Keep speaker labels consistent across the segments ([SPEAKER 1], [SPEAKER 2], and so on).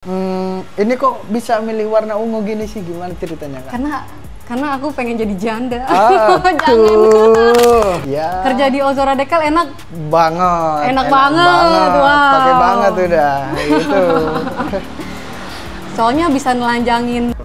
[SPEAKER 1] Hmm, ini kok bisa milih warna ungu gini sih? Gimana ceritanya kak?
[SPEAKER 2] Karena karena aku pengen jadi janda.
[SPEAKER 1] Aduh, ya.
[SPEAKER 2] Kerja di Ozora Dekal enak.
[SPEAKER 1] banget.
[SPEAKER 2] Enak banget, wow.
[SPEAKER 1] Pakai banget udah. Itu.
[SPEAKER 2] Soalnya bisa nelanjangin.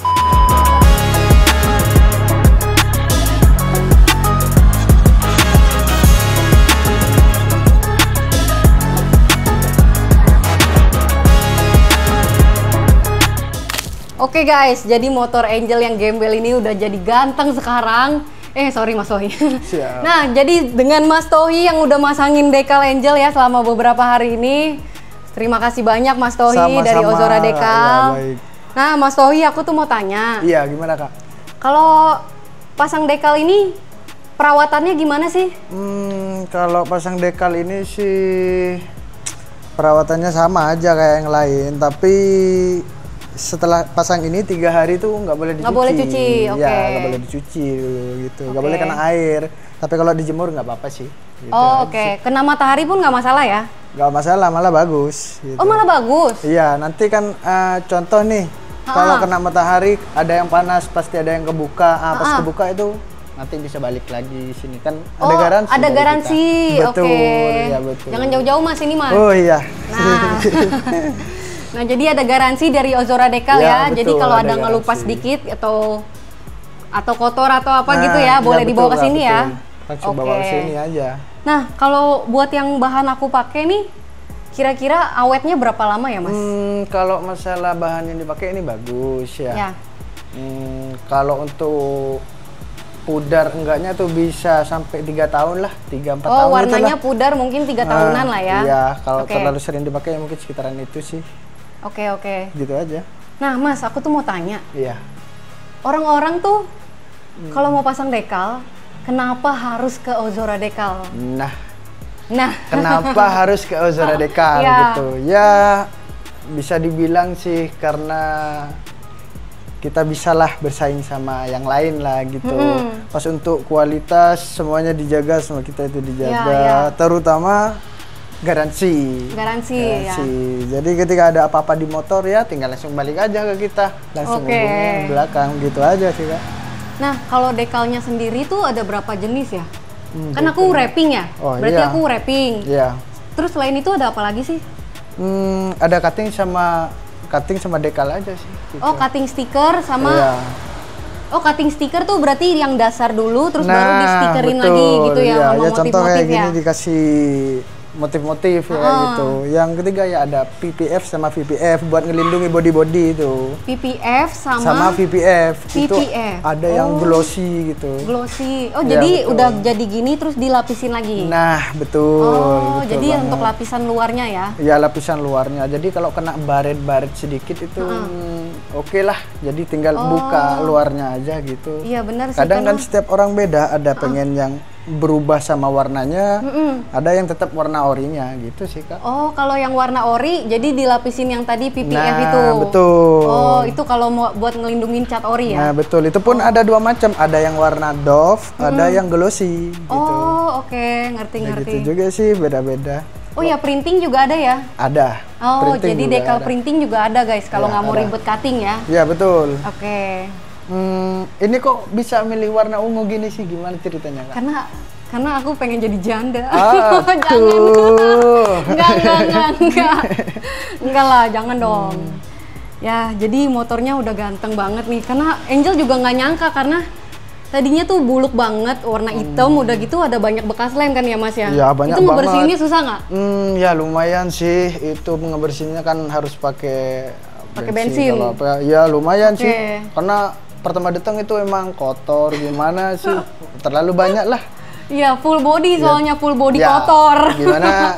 [SPEAKER 2] Oke guys, jadi motor Angel yang gembel ini udah jadi ganteng sekarang. Eh sorry Mas Tohi.
[SPEAKER 1] Siap.
[SPEAKER 2] Nah jadi dengan Mas Tohi yang udah masangin dekal Angel ya selama beberapa hari ini. Terima kasih banyak Mas Tohi
[SPEAKER 1] Sama-sama.
[SPEAKER 2] dari Ozora Dekal.
[SPEAKER 1] Ya, baik.
[SPEAKER 2] Nah Mas Tohi aku tuh mau tanya,
[SPEAKER 1] Iya, gimana kak?
[SPEAKER 2] kalau pasang dekal ini perawatannya gimana sih?
[SPEAKER 1] Hmm, kalau pasang dekal ini sih perawatannya sama aja kayak yang lain, tapi setelah pasang ini tiga hari tuh nggak boleh dicuci.
[SPEAKER 2] Nggak boleh cuci,
[SPEAKER 1] Ya,
[SPEAKER 2] oke.
[SPEAKER 1] nggak boleh dicuci dulu gitu. Nggak
[SPEAKER 2] Oke.
[SPEAKER 1] boleh kena air. Tapi kalau dijemur nggak apa-apa sih. Gitu
[SPEAKER 2] oh oke,
[SPEAKER 1] sih.
[SPEAKER 2] kena matahari pun nggak masalah ya?
[SPEAKER 1] Nggak masalah, malah bagus. Gitu.
[SPEAKER 2] Oh malah bagus.
[SPEAKER 1] Iya, nanti kan eh, contoh nih, kalau kena matahari ada yang panas, pasti ada yang kebuka. Ah, pas kebuka itu nanti bisa balik lagi sini kan ada
[SPEAKER 2] oh,
[SPEAKER 1] garansi.
[SPEAKER 2] ada garansi. Oke.
[SPEAKER 1] Betul, iya betul.
[SPEAKER 2] Jangan jauh-jauh Mas ini Mas.
[SPEAKER 1] Oh iya.
[SPEAKER 2] Nah. nah, jadi ada garansi dari Ozora Dekal
[SPEAKER 1] Ya,
[SPEAKER 2] ya. Jadi
[SPEAKER 1] betul,
[SPEAKER 2] kalau
[SPEAKER 1] ada
[SPEAKER 2] ada ngelupas
[SPEAKER 1] garansi.
[SPEAKER 2] dikit atau atau kotor atau apa
[SPEAKER 1] Nah,
[SPEAKER 2] gitu ya, boleh
[SPEAKER 1] betul,
[SPEAKER 2] dibawa ke sini ya.
[SPEAKER 1] Langsung bawa ke sini aja.
[SPEAKER 2] Nah, kalau buat yang bahan aku pakai nih kira-kira awetnya berapa lama ya, Mas?
[SPEAKER 1] Hmm, kalau masalah bahan yang dipakai ini bagus ya.
[SPEAKER 2] Ya.
[SPEAKER 1] Hmm, kalau untuk pudar enggaknya tuh bisa sampai tiga tahun lah, tiga empat
[SPEAKER 2] Oh,
[SPEAKER 1] tahun gitu
[SPEAKER 2] warnanya
[SPEAKER 1] lah.
[SPEAKER 2] pudar mungkin tiga
[SPEAKER 1] Ah,
[SPEAKER 2] tahunan lah ya.
[SPEAKER 1] Iya, kalau
[SPEAKER 2] Oke.
[SPEAKER 1] terlalu sering dipakai mungkin sekitaran itu sih,
[SPEAKER 2] Oke, oke.
[SPEAKER 1] gitu aja.
[SPEAKER 2] Nah, Mas, aku tuh mau tanya.
[SPEAKER 1] Iya.
[SPEAKER 2] Orang-orang tuh
[SPEAKER 1] Hmm.
[SPEAKER 2] kalau mau pasang dekal, kenapa harus ke Ozora Dekal?
[SPEAKER 1] Nah,
[SPEAKER 2] Nah,
[SPEAKER 1] kenapa harus ke Ozora Dekal
[SPEAKER 2] Iya.
[SPEAKER 1] gitu? Ya, bisa dibilang sih karena kita bisalah bersaing sama yang lain lah gitu.
[SPEAKER 2] Mm-mm.
[SPEAKER 1] Pas untuk kualitas semuanya dijaga, semua kita itu dijaga.
[SPEAKER 2] Iya, iya.
[SPEAKER 1] Terutama garansi.
[SPEAKER 2] Garansi, ya.
[SPEAKER 1] Garansi. Jadi ketika ada apa-apa di motor ya tinggal langsung balik aja ke kita, langsung
[SPEAKER 2] Oke.
[SPEAKER 1] hubungin belakang gitu aja sih kak.
[SPEAKER 2] nah kalau dekalnya sendiri tuh ada berapa jenis ya?
[SPEAKER 1] Hmm,
[SPEAKER 2] kan aku wrapping ya,
[SPEAKER 1] Oh,
[SPEAKER 2] berarti
[SPEAKER 1] iya.
[SPEAKER 2] aku wrapping.
[SPEAKER 1] Iya.
[SPEAKER 2] Terus selain itu ada apa lagi sih?
[SPEAKER 1] Hmm, ada cutting sama cutting sama dekal aja sih. gitu.
[SPEAKER 2] Oh cutting stiker sama
[SPEAKER 1] Iya.
[SPEAKER 2] Oh cutting stiker tuh berarti yang dasar dulu terus baru di
[SPEAKER 1] Nah,
[SPEAKER 2] stikerin
[SPEAKER 1] betul,
[SPEAKER 2] lagi gitu ya
[SPEAKER 1] iya.
[SPEAKER 2] sama
[SPEAKER 1] ya contoh
[SPEAKER 2] motif-motif
[SPEAKER 1] kayak
[SPEAKER 2] ya.
[SPEAKER 1] gini dikasih motif-motif ya
[SPEAKER 2] Ah.
[SPEAKER 1] gitu. Yang ketiga ya ada PPF sama VPF buat ngelindungi body-body itu.
[SPEAKER 2] PPF sama,
[SPEAKER 1] Sama VPF itu
[SPEAKER 2] VPF.
[SPEAKER 1] ada yang
[SPEAKER 2] Oh.
[SPEAKER 1] glossy gitu.
[SPEAKER 2] glossy. Oh
[SPEAKER 1] Iya,
[SPEAKER 2] jadi
[SPEAKER 1] betul.
[SPEAKER 2] udah jadi gini terus dilapisin lagi.
[SPEAKER 1] Nah, betul.
[SPEAKER 2] oh
[SPEAKER 1] betul
[SPEAKER 2] jadi
[SPEAKER 1] banget.
[SPEAKER 2] untuk lapisan luarnya ya.
[SPEAKER 1] Ya lapisan luarnya. Jadi kalau kena baret-baret sedikit itu hmm, oke lah. Jadi tinggal buka luarnya aja gitu.
[SPEAKER 2] Oh. Iya benar sih
[SPEAKER 1] Kadang kan setiap orang beda, ada pengen yang berubah sama warnanya, ada yang tetap warna orinya gitu sih kak.
[SPEAKER 2] Oh kalau yang warna ori jadi dilapisin yang tadi PPF
[SPEAKER 1] nah
[SPEAKER 2] itu.
[SPEAKER 1] betul.
[SPEAKER 2] Oh itu kalau mau buat ngelindungin cat ori
[SPEAKER 1] Nah
[SPEAKER 2] ya.
[SPEAKER 1] betul itu pun ada dua macam, ada yang warna doff, ada yang glossy gitu.
[SPEAKER 2] Oh oke ngerti
[SPEAKER 1] Nah,
[SPEAKER 2] ngerti.
[SPEAKER 1] gitu juga sih beda-beda.
[SPEAKER 2] Oh ya printing juga ada ya.
[SPEAKER 1] Ada.
[SPEAKER 2] Oh
[SPEAKER 1] printing
[SPEAKER 2] jadi dekal
[SPEAKER 1] ada.
[SPEAKER 2] printing juga ada guys kalau
[SPEAKER 1] Ya,
[SPEAKER 2] nggak mau
[SPEAKER 1] ada.
[SPEAKER 2] ribet cutting ya.
[SPEAKER 1] Ya betul.
[SPEAKER 2] Oke.
[SPEAKER 1] Hmm, ini kok bisa milih warna ungu gini sih? Gimana ceritanya kak?
[SPEAKER 2] Karena karena aku pengen jadi janda.
[SPEAKER 1] Ah,
[SPEAKER 2] jangan. Enggak, enggak, enggak, enggak. Enggak lah, jangan dong.
[SPEAKER 1] Hmm.
[SPEAKER 2] Ya, jadi motornya udah ganteng banget nih. Karena Angel juga nggak nyangka karena tadinya tuh buluk banget, warna hitam, udah gitu ada banyak bekas lem kan ya Mas ya?
[SPEAKER 1] Hmm. Iya, banyak
[SPEAKER 2] Itu ngebersihinnya susah nggak?
[SPEAKER 1] Hmm, ya lumayan sih. Itu ngebersihinnya kan harus pakai
[SPEAKER 2] Pakai bensin.
[SPEAKER 1] Kalau apa, ya lumayan
[SPEAKER 2] Oke.
[SPEAKER 1] sih. Karena pertama datang itu emang kotor gimana sih? Terlalu banyak lah.
[SPEAKER 2] Iya, full body soalnya full body
[SPEAKER 1] Ya,
[SPEAKER 2] kotor.
[SPEAKER 1] Gimana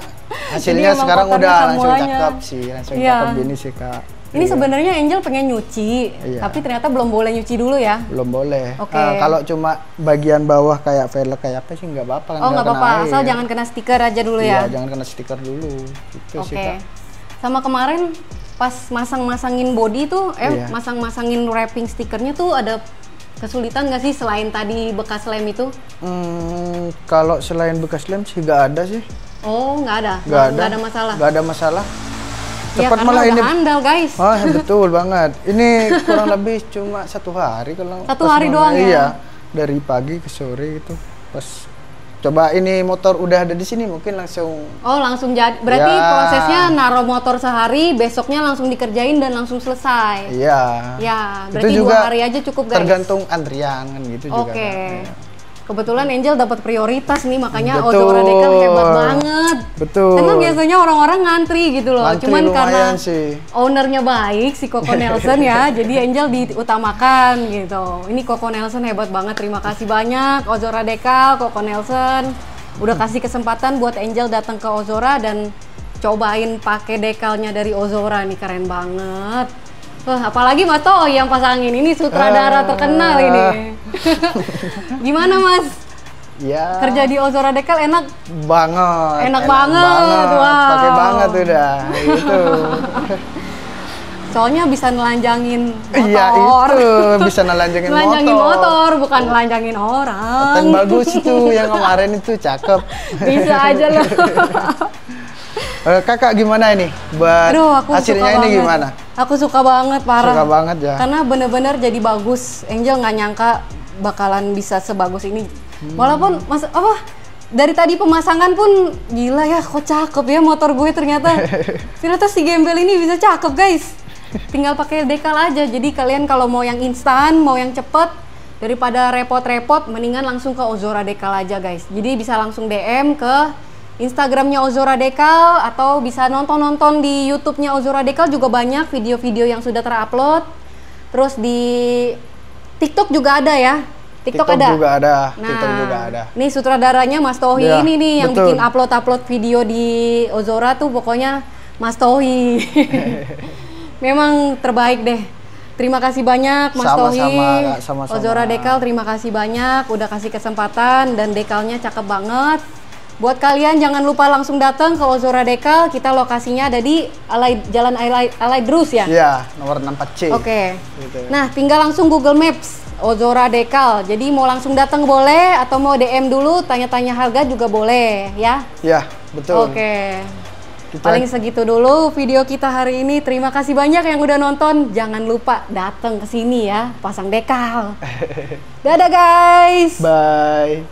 [SPEAKER 1] hasilnya sekarang udah langsung
[SPEAKER 2] semuanya.
[SPEAKER 1] cakep sih, langsung
[SPEAKER 2] Iya.
[SPEAKER 1] cakep gini sih kak.
[SPEAKER 2] Ini sebenarnya Angel pengen nyuci,
[SPEAKER 1] Iya.
[SPEAKER 2] tapi ternyata belum boleh nyuci dulu ya.
[SPEAKER 1] Belum boleh.
[SPEAKER 2] Oke.
[SPEAKER 1] Ah, kalau cuma bagian bawah kayak velg kayak apa sih nggak apa-apa?
[SPEAKER 2] Oh nggak apa-apa, asal jangan kena stiker aja dulu
[SPEAKER 1] Iya,
[SPEAKER 2] ya.
[SPEAKER 1] jangan kena stiker dulu. Gitu sih kak.
[SPEAKER 2] Sama kemarin pas masang-masangin body tuh, eh
[SPEAKER 1] Iya.
[SPEAKER 2] masang-masangin wrapping stikernya tuh ada kesulitan nggak sih selain tadi bekas lem itu?
[SPEAKER 1] Hmm, kalau selain bekas lem sih nggak ada sih.
[SPEAKER 2] Oh nggak ada,
[SPEAKER 1] Nggak ada.
[SPEAKER 2] nggak ada masalah.
[SPEAKER 1] Nggak ada masalah.
[SPEAKER 2] Ya
[SPEAKER 1] Cepat
[SPEAKER 2] karena
[SPEAKER 1] malah ini.
[SPEAKER 2] handal guys.
[SPEAKER 1] Oh betul banget. Ini kurang lebih cuma satu hari kalau
[SPEAKER 2] Satu hari doang ya?
[SPEAKER 1] Iya, dari pagi ke sore itu. Pas coba ini motor udah ada di sini mungkin langsung
[SPEAKER 2] Oh langsung jadi. Berarti
[SPEAKER 1] Ya.
[SPEAKER 2] prosesnya naruh motor sehari, besoknya langsung dikerjain dan langsung selesai.
[SPEAKER 1] iya.
[SPEAKER 2] Ya,
[SPEAKER 1] Itu
[SPEAKER 2] berarti
[SPEAKER 1] juga
[SPEAKER 2] dua hari aja cukup guys.
[SPEAKER 1] Tergantung antrian kan gitu juga.
[SPEAKER 2] Oke.
[SPEAKER 1] kan. Iya.
[SPEAKER 2] Kebetulan Angel dapat prioritas nih, makanya
[SPEAKER 1] Betul.
[SPEAKER 2] Ozora Decal hebat banget.
[SPEAKER 1] Betul.
[SPEAKER 2] Karena biasanya orang-orang ngantri gitu loh.
[SPEAKER 1] Ngantri
[SPEAKER 2] Cuman karena
[SPEAKER 1] sih.
[SPEAKER 2] ownernya baik si Coco Nelson ya, jadi Angel diutamakan gitu. Ini Coco Nelson hebat banget. Terima kasih banyak Ozora Decal, Coco Nelson udah kasih kesempatan buat Angel datang ke Ozora dan cobain pakai dekalnya dari Ozora nih keren banget. Wah, apalagi Mato yang pasangin ini sutradara terkenal ini. Gimana Mas?
[SPEAKER 1] Ya.
[SPEAKER 2] Kerja di Ozora Decal enak?
[SPEAKER 1] banget.
[SPEAKER 2] Enak banget, wow.
[SPEAKER 1] Pakai banget udah. Itu.
[SPEAKER 2] Soalnya bisa nelanjangin motor.
[SPEAKER 1] Iya itu bisa nelanjangin
[SPEAKER 2] Nelanjangin
[SPEAKER 1] motor.
[SPEAKER 2] motor, bukan nelanjangin orang.
[SPEAKER 1] Dan bagus itu yang kemarin itu cakep.
[SPEAKER 2] Bisa aja loh.
[SPEAKER 1] Eh, kakak gimana ini? Buat
[SPEAKER 2] Aduh, aku
[SPEAKER 1] hasilnya ini
[SPEAKER 2] banget.
[SPEAKER 1] gimana?
[SPEAKER 2] Aku suka banget, parah.
[SPEAKER 1] Suka banget ya.
[SPEAKER 2] Karena bener-bener jadi bagus. Angel nggak nyangka bakalan bisa sebagus ini.
[SPEAKER 1] Hmm.
[SPEAKER 2] Walaupun mas apa dari tadi pemasangan pun gila ya, kok cakep ya motor gue ternyata. ternyata si gembel ini bisa cakep guys. Tinggal pakai dekal aja. Jadi kalian kalau mau yang instan, mau yang cepet, daripada repot-repot, mendingan langsung ke Ozora Dekal aja guys. Jadi bisa langsung DM ke Instagramnya Ozora Dekal atau bisa nonton-nonton di YouTube-nya Ozora Dekal juga banyak video-video yang sudah terupload. Terus di TikTok juga ada ya. TikTok,
[SPEAKER 1] TikTok
[SPEAKER 2] ada.
[SPEAKER 1] juga ada.
[SPEAKER 2] Nah,
[SPEAKER 1] TikTok juga ada.
[SPEAKER 2] Nih sutradaranya Mas Tohi
[SPEAKER 1] Ya,
[SPEAKER 2] ini nih yang
[SPEAKER 1] betul.
[SPEAKER 2] bikin upload-upload video di Ozora tuh pokoknya Mas Tohi. Memang terbaik deh. Terima kasih banyak Mas
[SPEAKER 1] Sama-sama,
[SPEAKER 2] Tohi.
[SPEAKER 1] Sama-sama.
[SPEAKER 2] Ozora Dekal terima kasih banyak udah kasih kesempatan dan dekalnya cakep banget. Buat kalian jangan lupa langsung datang ke Ozora Dekal. Kita lokasinya ada di Alai, Jalan Alai, Alai Drus ya.
[SPEAKER 1] Iya, nomor 64C.
[SPEAKER 2] Oke.
[SPEAKER 1] Gitu.
[SPEAKER 2] Nah, tinggal langsung Google Maps Ozora Dekal. Jadi mau langsung datang boleh atau mau DM dulu tanya-tanya harga juga boleh ya.
[SPEAKER 1] Iya, betul.
[SPEAKER 2] Oke.
[SPEAKER 1] Kita-
[SPEAKER 2] Paling segitu dulu video kita hari ini. Terima kasih banyak yang udah nonton. Jangan lupa datang ke sini ya, pasang dekal. Dadah guys.
[SPEAKER 1] Bye.